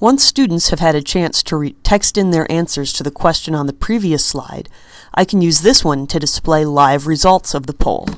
Once students have had a chance to text in their answers to the question on the previous slide, I can use this one to display live results of the poll.